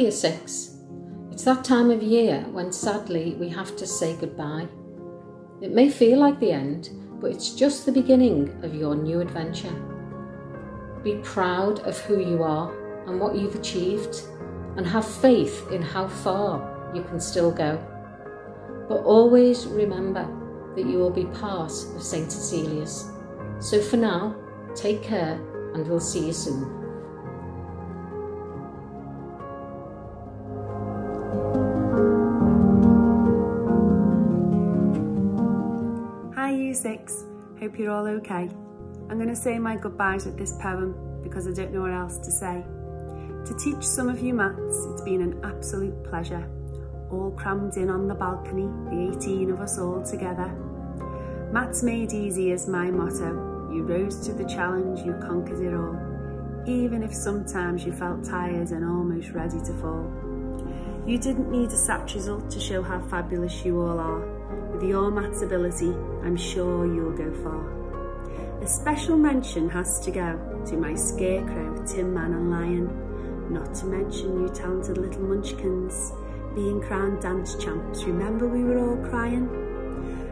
Year 6. It's that time of year when sadly we have to say goodbye. It may feel like the end, but it's just the beginning of your new adventure. Be proud of who you are and what you've achieved, and have faith in how far you can still go. But always remember that you will be part of St. Cecilia's. So for now, take care and we'll see you soon. 6, hope you're all okay. I'm going to say my goodbyes with this poem because I don't know what else to say. To teach some of you maths, it's been an absolute pleasure. All crammed in on the balcony, the 18 of us all together. Maths made easy is my motto. You rose to the challenge, you conquered it all. Even if sometimes you felt tired and almost ready to fall. You didn't need a SAT result to show how fabulous you all are. With your maths ability, I'm sure you'll go far. A special mention has to go to my scarecrow, Tin Man and Lion, not to mention you talented little munchkins, being crowned dance champs, remember we were all crying?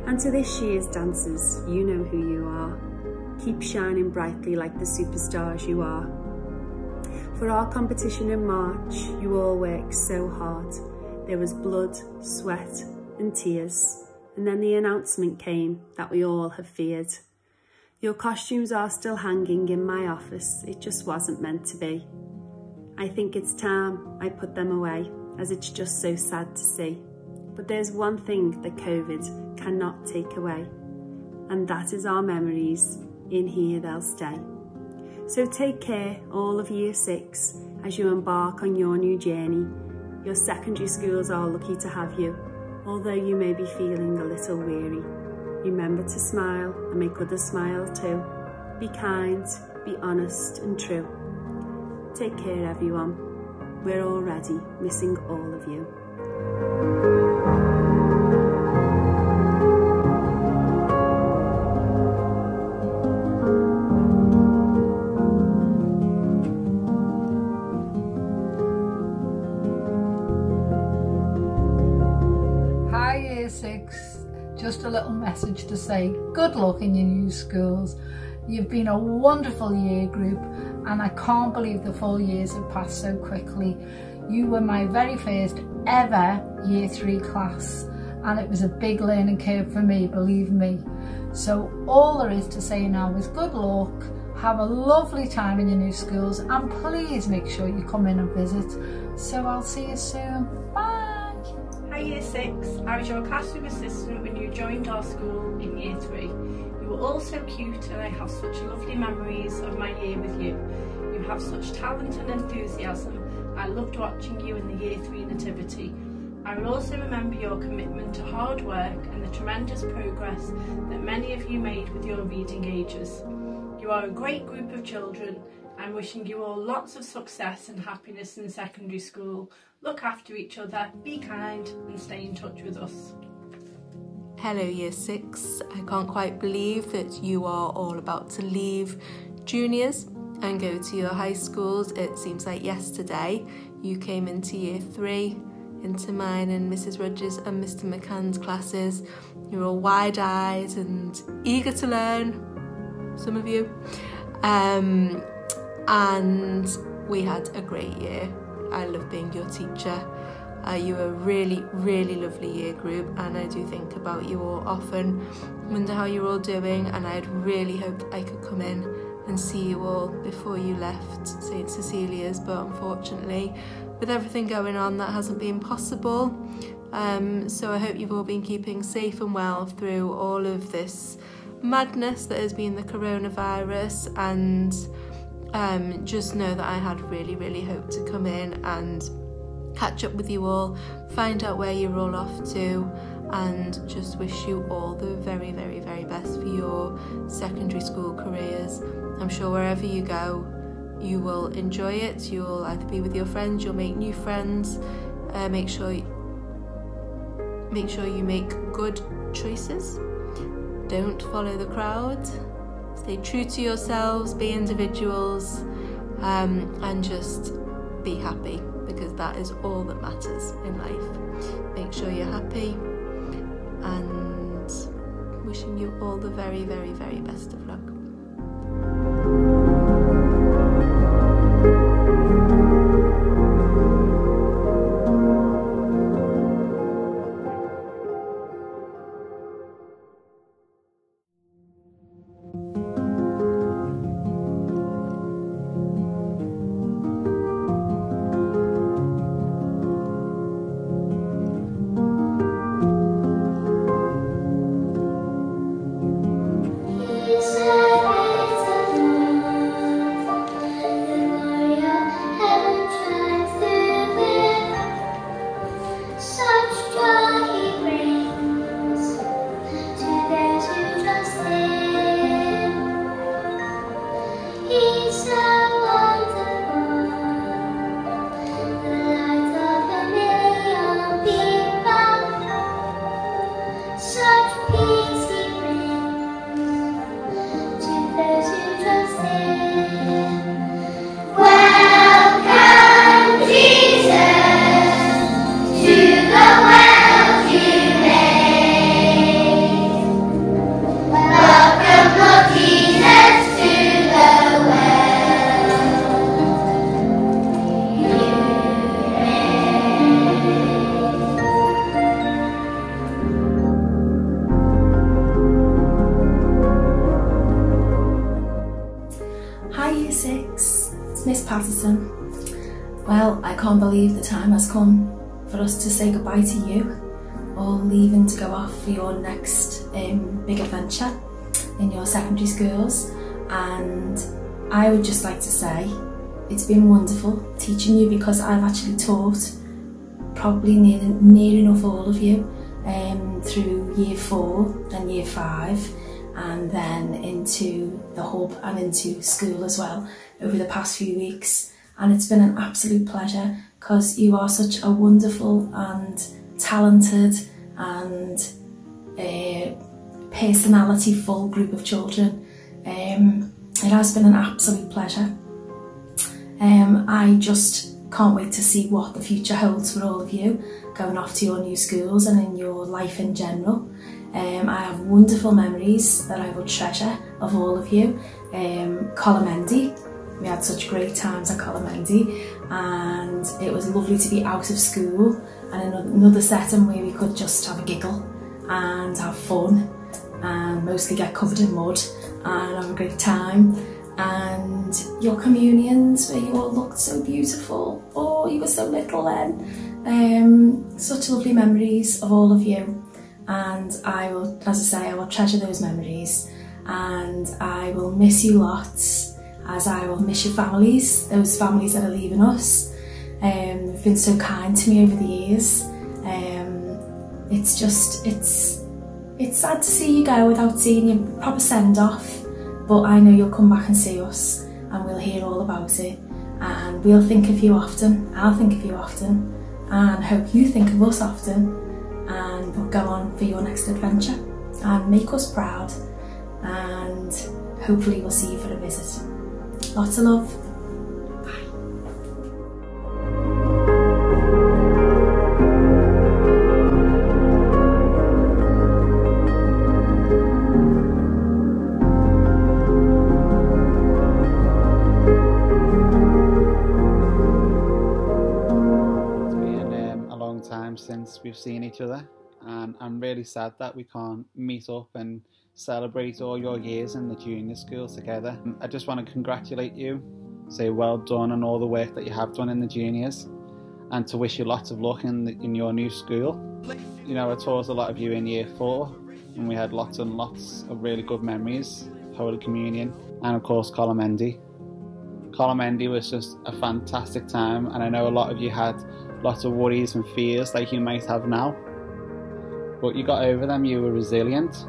And to this year's dancers, you know who you are. Keep shining brightly like the superstars you are. For our competition in March, you all worked so hard. There was blood, sweat and tears. And then the announcement came that we all have feared. Your costumes are still hanging in my office. It just wasn't meant to be. I think it's time I put them away as it's just so sad to see. But there's one thing that COVID cannot take away and that is our memories. In here they'll stay. So take care, all of year six, as you embark on your new journey. Your secondary schools are lucky to have you although you may be feeling a little weary. Remember to smile and make others smile too. Be kind, be honest and true. Take care everyone. We're already missing all of you. Message to say good luck in your new schools. You've been a wonderful year group and I can't believe the four years have passed so quickly. You were my very first ever year three class and it was a big learning curve for me, believe me. So all there is to say now is good luck, have a lovely time in your new schools and please make sure you come in and visit. So I'll see you soon. Bye! Year 6, I was your classroom assistant when you joined our school in Year 3. You were all so cute and I have such lovely memories of my year with you. You have such talent and enthusiasm. I loved watching you in the Year 3 nativity. I will also remember your commitment to hard work and the tremendous progress that many of you made with your reading ages. You are a great group of children I'm wishing you all lots of success and happiness in secondary school. Look after each other, be kind and stay in touch with us. Hello Year 6. I can't quite believe that you are all about to leave juniors and go to your high schools. It seems like yesterday you came into Year 3, into mine and Mrs Rogers and Mr McCann's classes. You're all wide-eyed and eager to learn, some of you. Um, and we had a great year. I love being your teacher. Uh, you were a really, really lovely year group and I do think about you all often, wonder how you're all doing and I'd really hoped I could come in and see you all before you left St Cecilia's but unfortunately with everything going on that hasn't been possible. Um, so I hope you've all been keeping safe and well through all of this madness that has been the coronavirus and um, just know that I had really, really hoped to come in and catch up with you all, find out where you're all off to, and just wish you all the very, very, very best for your secondary school careers. I'm sure wherever you go, you will enjoy it. You'll either be with your friends, you'll make new friends. Uh, make sure make sure you make good choices. Don't follow the crowd. Stay true to yourselves, be individuals, um, and just be happy. because that is all that matters in life. Make sure you're happy and wishing you all the very, very, very best of luck. Has come for us to say goodbye to you, all leaving to go off for your next um, big adventure in your secondary schools. And I would just like to say it's been wonderful teaching you because I've actually taught probably near, near enough all of you um, through year four and year five and then into the hub and into school as well over the past few weeks and it's been an absolute pleasure because you are such a wonderful and talented and uh, personality full group of children. Um, it has been an absolute pleasure. Um, I just can't wait to see what the future holds for all of you going off to your new schools and in your life in general. Um, I have wonderful memories that I will treasure of all of you. Um, Colomendy, we had such great times at Colomendy and it was lovely to be out of school and another setting where we could just have a giggle and have fun and mostly get covered in mud and have a great time. And your communions where you all looked so beautiful. Oh you were so little then. Um, such lovely memories of all of you. And I will as I say I will treasure those memories. And I will miss you lots as I will miss your families, those families that are leaving us. Um, you've been so kind to me over the years. Um, it's just, it's, it's sad to see you go without seeing your proper send off, but I know you'll come back and see us and we'll hear all about it and we'll think of you often, I'll think of you often and hope you think of us often and we'll go on for your next adventure and make us proud and hopefully we'll see you for a visit. Lots of love. It's been um, a long time since we've seen each other and I'm really sad that we can't meet up and celebrate all your years in the junior school together. I just want to congratulate you, say well done on all the work that you have done in the juniors, and to wish you lots of luck in, the, in your new school. You know, I taught a lot of you in year four, and we had lots and lots of really good memories, Holy Communion, and of course Colomendy. Colomendy was just a fantastic time, and I know a lot of you had lots of worries and fears like you might have now. But you got over them, you were resilient,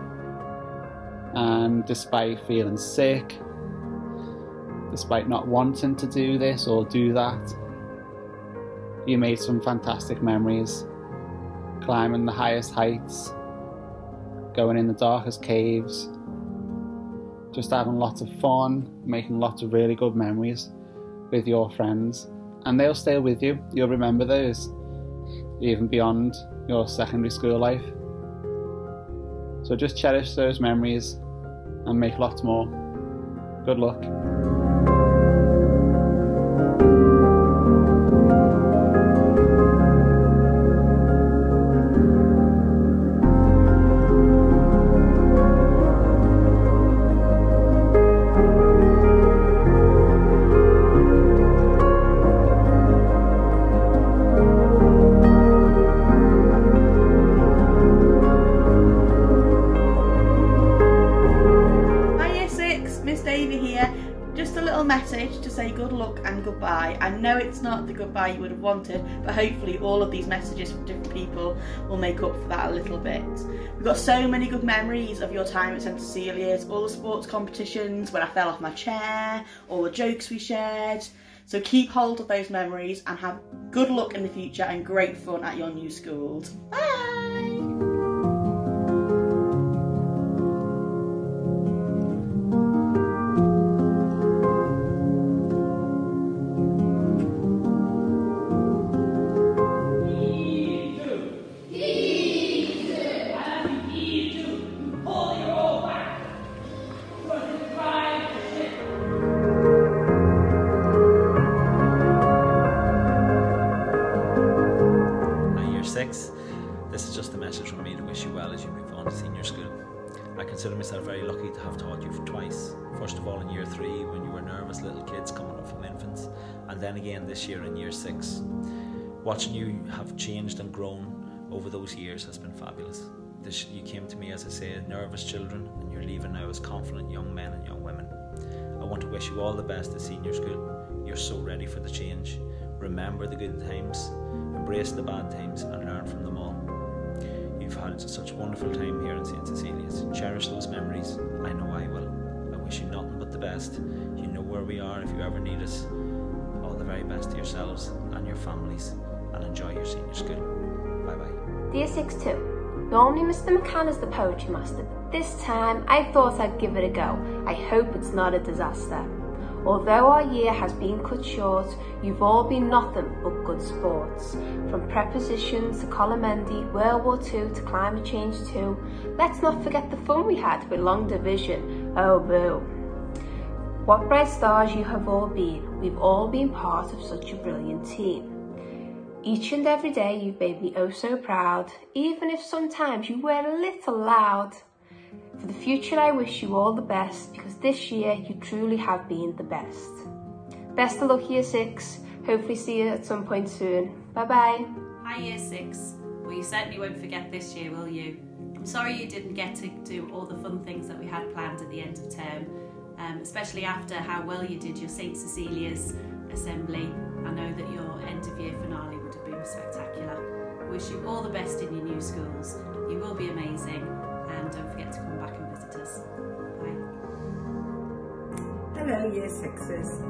and despite feeling sick, despite not wanting to do this or do that, you made some fantastic memories. Climbing the highest heights, going in the darkest caves, just having lots of fun, making lots of really good memories with your friends. and they'll stay with you. You'll remember those even beyond your secondary school life. So just cherish those memories and make lots more. Good luck. But hopefully all of these messages from different people will make up for that a little bit. We've got so many good memories of your time at St Cecilia's, all the sports competitions, when I fell off my chair, all the jokes we shared. So keep hold of those memories and have good luck in the future and great fun at your new schools. Bye! Watching you have changed and grown over those years has been fabulous. This, you came to me, as I say, nervous children, and you're leaving now as confident young men and young women. I want to wish you all the best at senior school. You're so ready for the change. Remember the good times, embrace the bad times, and learn from them all. You've had such a wonderful time here in St. Cecilia's. Cherish those memories. I know I will. I wish you nothing but the best. You know where we are if you ever need us. All the very best to yourselves and your families, and enjoy your senior school. Bye bye. Dear 6 2. Normally Mr. McCann is the poetry master, but this time I thought I'd give it a go. I hope it's not a disaster. Although our year has been cut short, you've all been nothing but good sports. From prepositions to Colomendy, World War II to climate change too. Let's not forget the fun we had with long division. Oh boo. What bright stars you have all been. We've all been part of such a brilliant team. Each and every day you've made me oh so proud, even if sometimes you were a little loud. For the future, I wish you all the best because this year you truly have been the best. Best of luck, Year 6. Hopefully, see you at some point soon. Bye bye. Hi, Year 6. Well, you certainly won't forget this year, will you? I'm sorry you didn't get to do all the fun things that we had planned at the end of term, um, especially after how well you did your St Cecilia's assembly. I know that your end of year finale spectacular. Wish you all the best in your new schools. You will be amazing and don't forget to come back and visit us. Bye. Hello Year Sixes.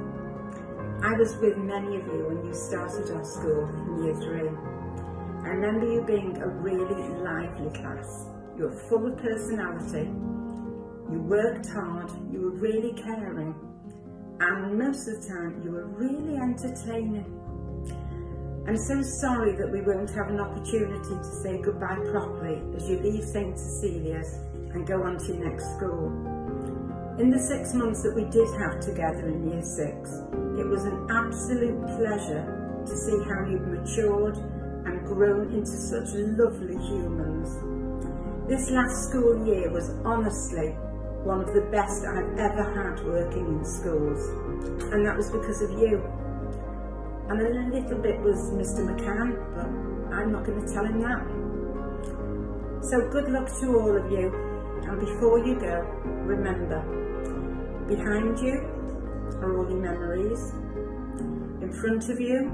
I was with many of you when you started our school in Year 3. I remember you being a really lively class. You were full of personality, you worked hard, you were really caring, and most of the time you were really entertaining. I'm so sorry that we won't have an opportunity to say goodbye properly as you leave St Cecilia's and go on to your next school. In the six months that we did have together in year six, it was an absolute pleasure to see how you've matured and grown into such lovely humans. This last school year was honestly one of the best I've ever had working in schools, and that was because of you and then a little bit was Mr McCann, but I'm not going to tell him that. So good luck to all of you, and before you go, remember, behind you are all your memories, in front of you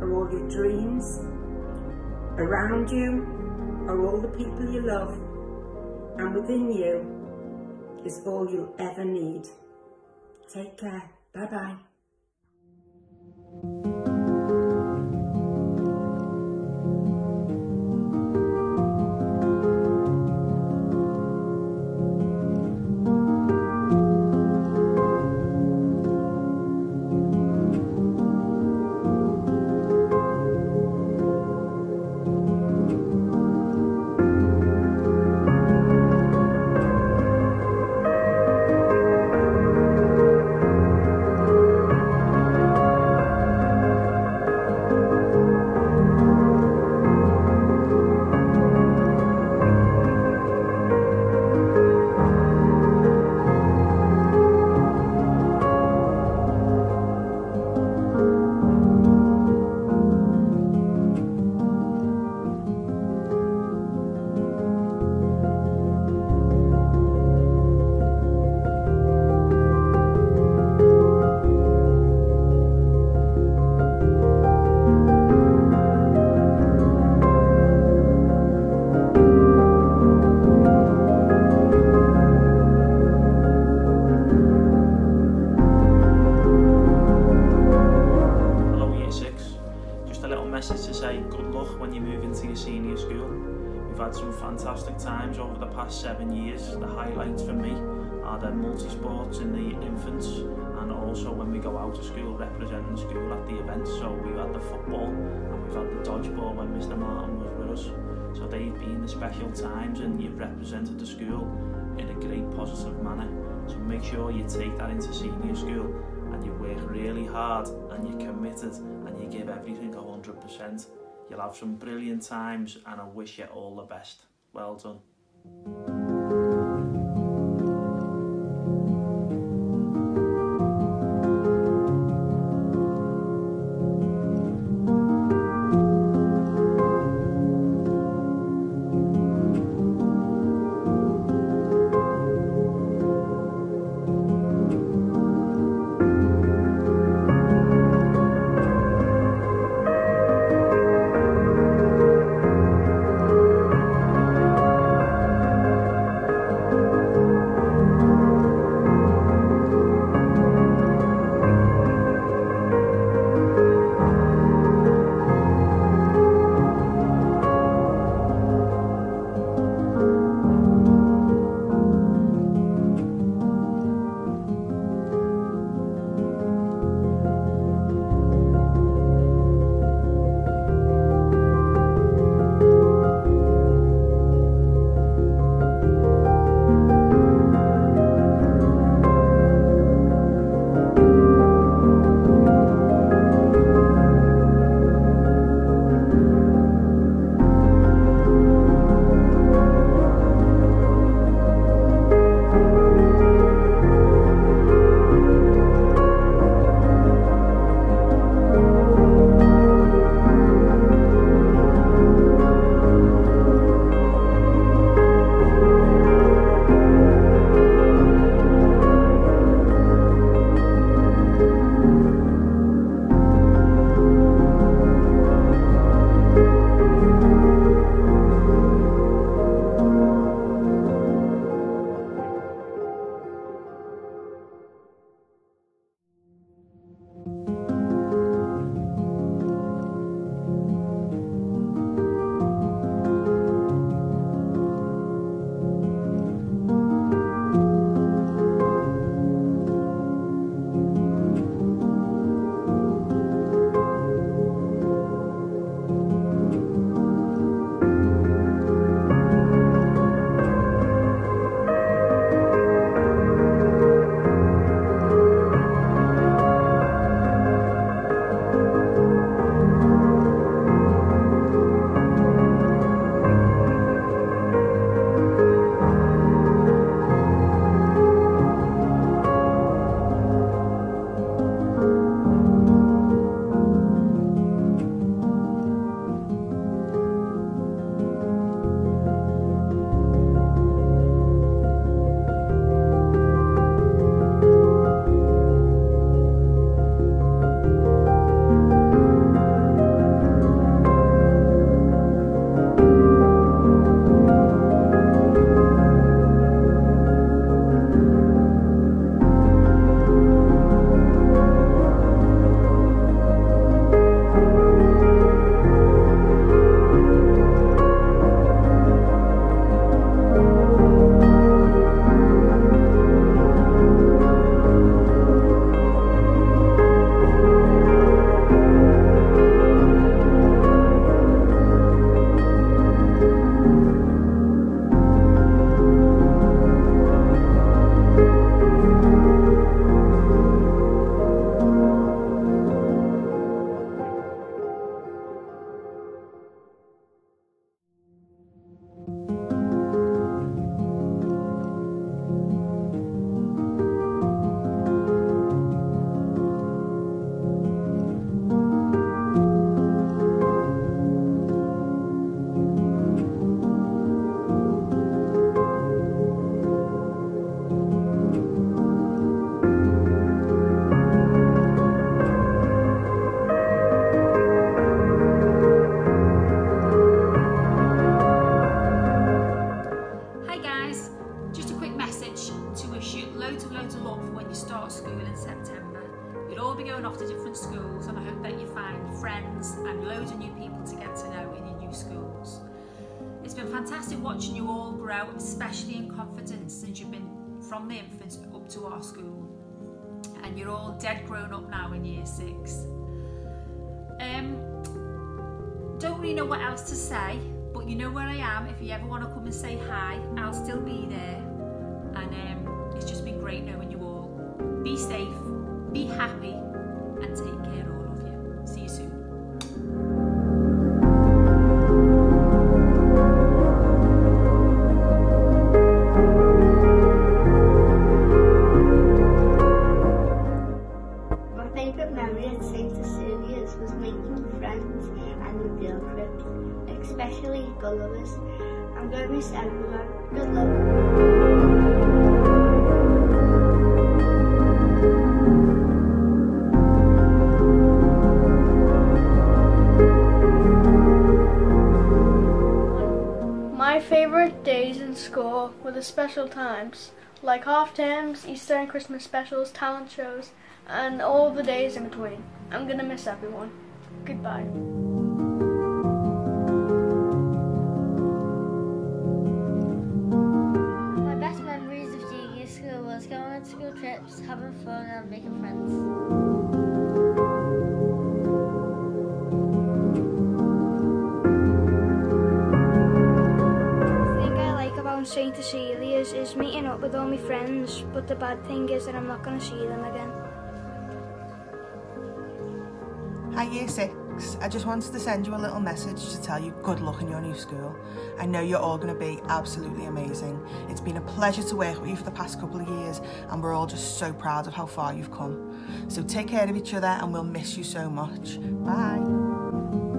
are all your dreams, around you are all the people you love, and within you is all you'll ever need. Take care. Bye-bye. Past seven years. The highlights for me are the multi-sports in the infants and also when we go out of school representing the school at the events. So we've had the football and we've had the dodgeball when Mr Martin was with us. So they've been the special times and you've represented the school in a great positive manner. So make sure you take that into senior school and you work really hard and you're committed and you give everything 100%. You'll have some brilliant times and I wish you all the best. Well done. Been grown up now in year six. Um, don't really know what else to say, but you know where I am. If you ever want to come and say hi, I'll still be there. And um, it's just been great knowing you all. Be safe, be happy, and take special times, like half terms, Easter and Christmas specials, talent shows, and all the days in between. I'm gonna miss everyone. Goodbye. My best memories of junior school was going on school trips, having fun and making friends. About St. Cecilia's is meeting up with all my friends, but the bad thing is that I'm not going to see them again. Hi Year 6, I just wanted to send you a little message to tell you good luck in your new school. I know you're all going to be absolutely amazing. It's been a pleasure to work with you for the past couple of years and we're all just so proud of how far you've come. So take care of each other and we'll miss you so much. Bye.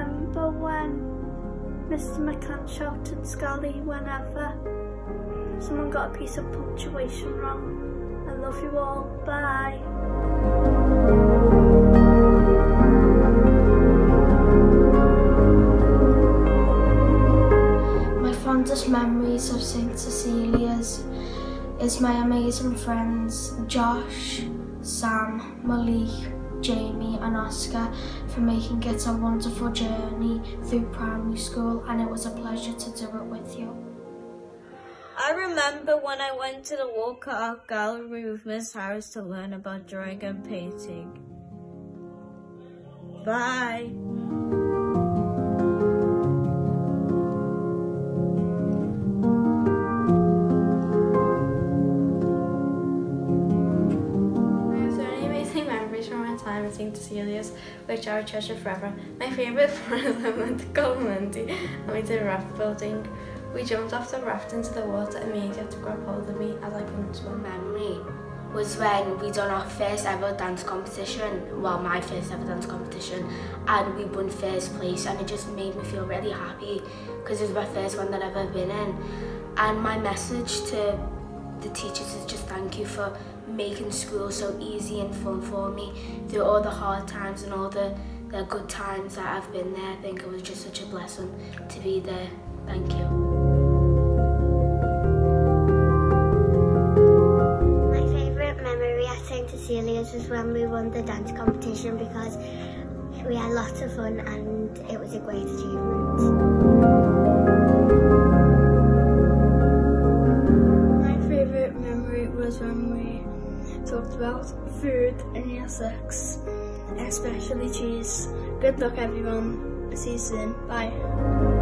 Remember when Mr McCann shouted Scully whenever someone got a piece of punctuation wrong. I love you all. Bye. My fondest memories of St. Cecilia's is my amazing friends Josh, Sam, Malik, Jamie and Oscar for making it a wonderful journey through primary school and it was a pleasure to do it with you. I remember when I went to the Walker Art Gallery with Miss Harris to learn about drawing and painting. Bye. Time at which I treasure forever. My went to Colomendy and we did raft building. We jumped off the raft into the water and Mia had to grab hold of me as I couldn't swim. Memory was when we done our first ever dance competition, well my first ever dance competition, and we won first place and it just made me feel really happy because it was my first one that I've ever been in. And my message to the teachers is just thank you for making school so easy and fun for me through all the hard times and all the, the good times that I've been there. I think it was just such a blessing to be there. Thank you. My favourite memory at St Cecilia's was when we won the dance competition because we had lots of fun and it was a great achievement. Talked about food and year six, especially cheese. Good luck everyone. See you soon. Bye.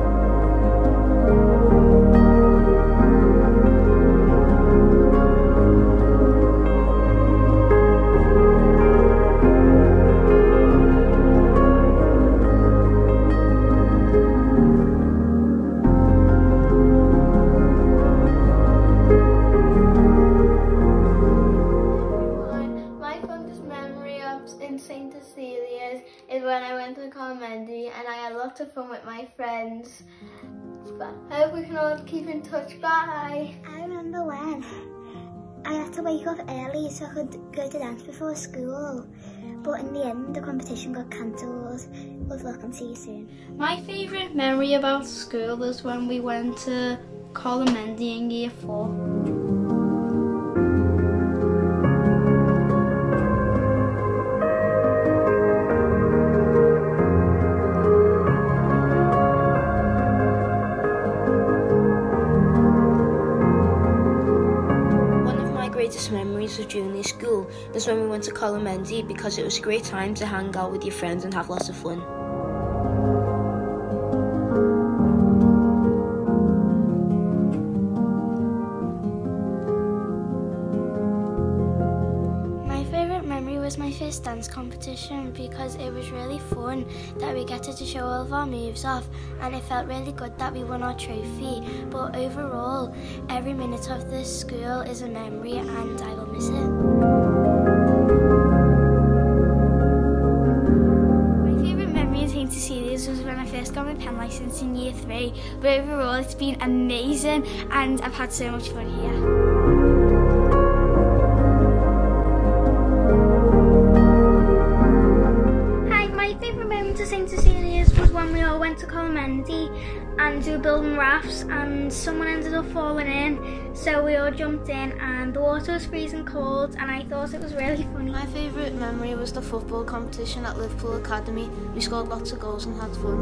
Dance before school. But in the end, the competition got cancelled. Good luck and see you soon. My favourite memory about school was when we went to Colomendy in year four. Is when we went to Colomendy because it was a great time to hang out with your friends and have lots of fun. My favourite memory was my first dance competition because it was really fun that we got to show all of our moves off and it felt really good that we won our trophy. But overall, every minute of this school is a memory and I will miss it. Got my pen licence in year three. But overall, it's been amazing and I've had so much fun here. And we were building rafts and someone ended up falling in so we all jumped in and the water was freezing cold and I thought it was really funny. My favourite memory was the football competition at Liverpool Academy. We scored lots of goals and had fun.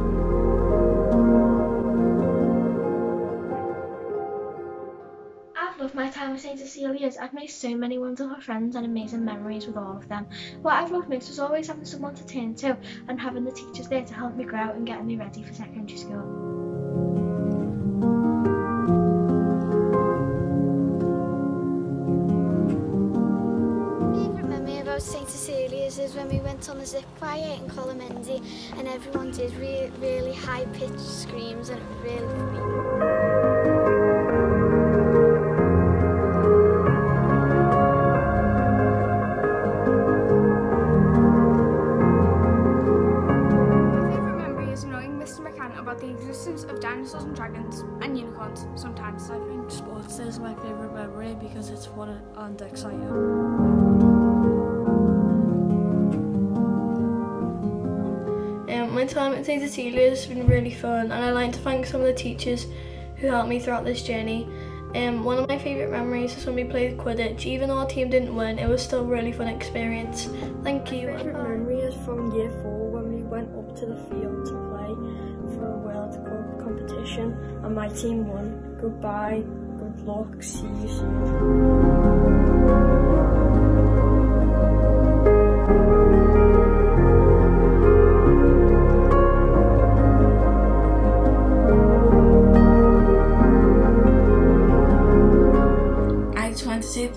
I've loved my time with St Cecilia's. I've made so many wonderful friends and amazing memories with all of them. What I've loved most was always having someone to turn to and having the teachers there to help me grow and getting me ready for secondary school. About St Cecilia's is when we went on the zip wire in Colomendy and everyone did re really high pitched screams and it was really funny. My favourite memory is knowing Mr. McCann about the existence of dinosaurs and dragons and unicorns sometimes. I think sports is my favourite memory because it's fun and exciting. My time at St Cecilia's has been really fun and I'd like to thank some of the teachers who helped me throughout this journey. Um, one of my favourite memories is when we played Quidditch. Even though our team didn't win, it was still a really fun experience. Thank you. My favourite memory is from year four when we went up to the field to play for a World Cup competition and my team won. Goodbye, good luck, see you soon.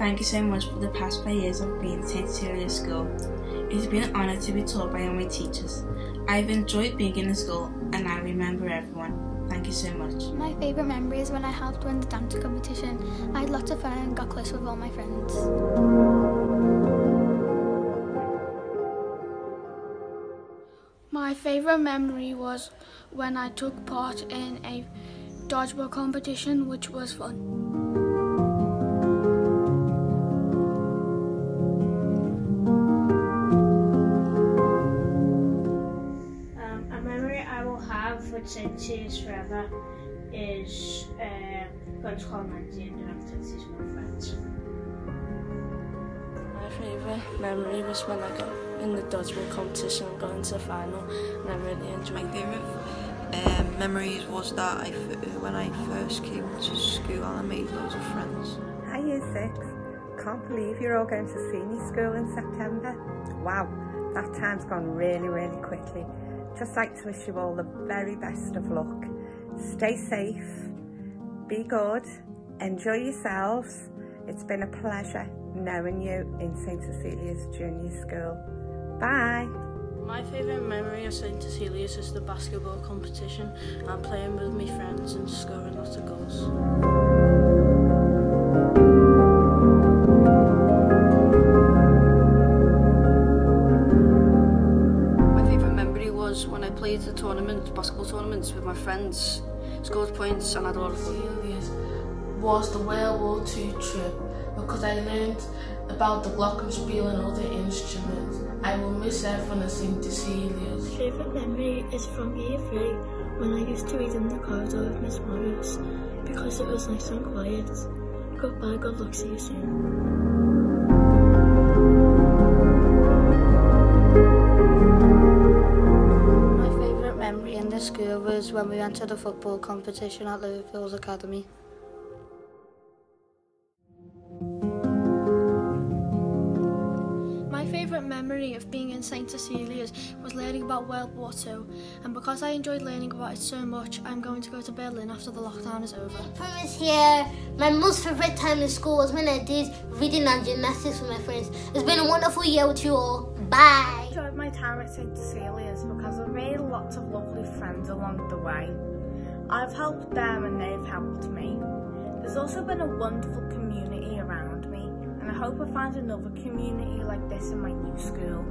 Thank you so much for the past five years of being at St. Cecilia School. It's been an honour to be taught by all my teachers. I've enjoyed being in the school and I remember everyone. Thank you so much. My favourite memory is when I helped win the dance competition. I had lots of fun and got close with all my friends. My favourite memory was when I took part in a dodgeball competition, which was fun. Have with St. C's forever is um, going to Colomendy and doing activities with my. My favourite memory was when I got in the dodgeball competition and got into the final and I really enjoyed My favourite um, memories was that I, f- when I first came to school and I made loads of friends. Hi Year 6. Can't believe you're all going to senior school in September. Wow, that time's gone really, really quickly. Just like to wish you all the very best of luck. Stay safe, be good, enjoy yourselves. It's been a pleasure knowing you in St Cecilia's Junior School. Bye. My favourite memory of St Cecilia's is the basketball competition and playing with my friends and scoring lots of goals. Friends, scored points and had a lot of fun. was the World War II trip because I learned about the glockenspiel and other instruments. I will miss everyone at St. Cecilia's. Favourite memory is from year three when I used to read in the corridor with Miss Morris because it was nice and quiet. Goodbye, good luck, see you soon. In the school was when we entered to the football competition at Liverpool's Academy. My favourite memory of being in St Cecilia's was learning about World War II, and because I enjoyed learning about it so much, I'm going to go to Berlin after the lockdown is over. Promise here. My most favourite time in school was when I did reading and gymnastics with my friends. It's been a wonderful year with you all. Bye. I enjoyed my time at St. Cecilia's because I've made lots of lovely friends along the way. I've helped them and they've helped me. There's also been a wonderful community around me and I hope I find another community like this in my new school.